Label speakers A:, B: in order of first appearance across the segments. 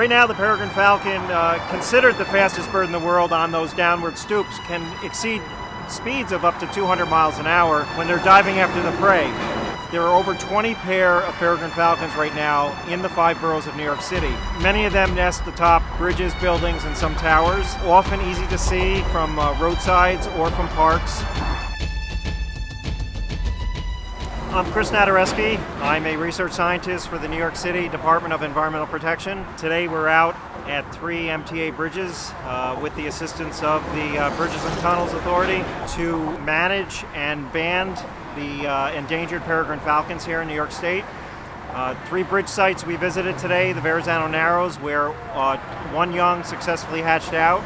A: Right now, the peregrine falcon, uh, considered the fastest bird in the world on those downward stoops, can exceed speeds of up to 200 miles an hour when they're diving after the prey. There are over 20 pair of peregrine falcons right now in the five boroughs of New York City. Many of them nest atop bridges, buildings, and some towers, often easy to see from uh, roadsides or from parks. I'm Chris Nadareski. I'm a research scientist for the New York City Department of Environmental Protection. Today we're out at three MTA bridges uh, with the assistance of the uh, Bridges and Tunnels Authority to manage and band the uh, endangered peregrine falcons here in New York State. Uh, three bridge sites we visited today, the Verrazano Narrows, where uh, one young successfully hatched out.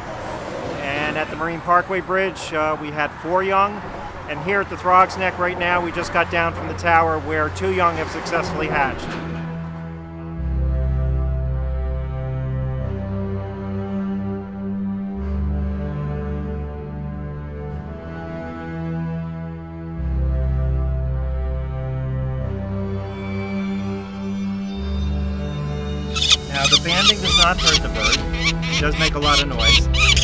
A: And at the Marine Parkway Bridge, uh, we had four young and here at the Throgs Neck right now, we just got down from the tower where two young have successfully hatched. Now the banding does not hurt the bird. It does make a lot of noise.